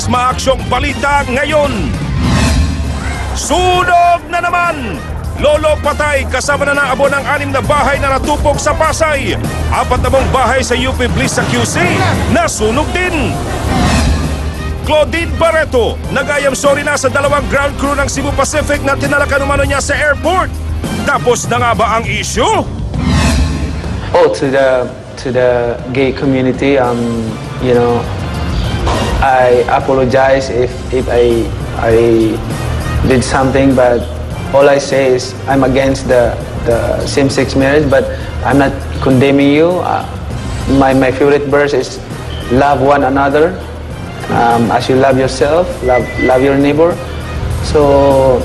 mas maaksyong balita ngayon. Sunog na naman! Lolo patay kasama na ng abo ng anim na bahay na natupok sa Pasay. Apat na mong bahay sa UP Bliss sa QC nasunog din. Claudine Barreto, nagayam sorry na sa dalawang ground crew ng Cebu Pacific na tinalakan umano niya sa airport. Tapos na nga ba ang issue? Oh, to the to the gay community, um, you know, I apologize if if I I did something, but all I say is I'm against the the same-sex marriage, but I'm not condemning you. Uh, my my favorite verse is love one another um, as you love yourself, love love your neighbor. So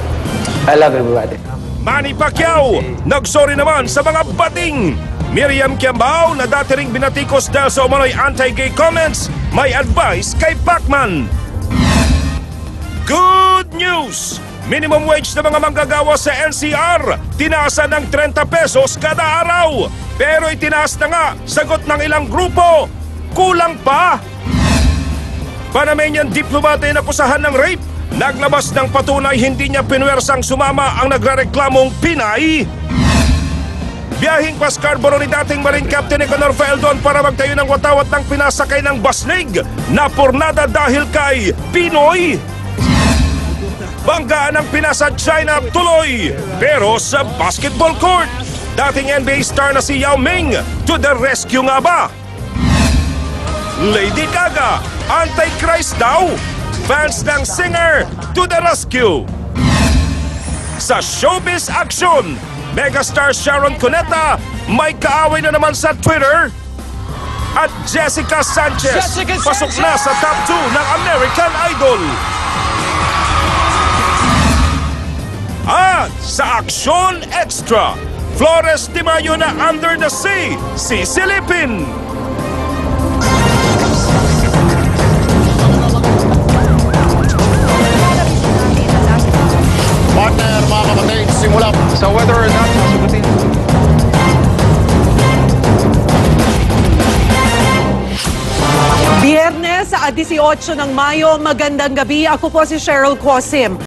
I love everybody. Manny Pacquiao, nagsorry naman sa mga bating. Miriam Kiambao na dati ring binatikos dahil sa umano'y anti-gay comments, may advice kay Pacman. Good news! Minimum wage na mga manggagawa sa NCR, tinaasan ng 30 pesos kada araw. Pero itinaas na nga, sagot ng ilang grupo, kulang pa. Panamanian diplomata na pusahan ng rape. Naglabas ng patunay hindi niya pinwersang sumama ang nagrereklamong Pinay. Biyahing pa Scarborough ni dating Marine Captain Econor Feldon para magtayo ng watawat ng pinasakay ng Basnig na pornada dahil kay Pinoy. Banggaan ng pinasa China tuloy pero sa basketball court. Dating NBA star na si Yao Ming to the rescue nga ba? Lady Gaga, Antichrist daw. Fans ng singer to the rescue. Sa showbiz action, megastar Sharon Cuneta may kaaway na naman sa Twitter. At Jessica Sanchez, Jessica pasok Sanchez! na sa top 2 ng American Idol. At sa Action Extra, Flores Di Mayo na Under the Sea, si Silipin. Sa 18 ng Mayo, magandang gabi. Ako po si Cheryl Quasim.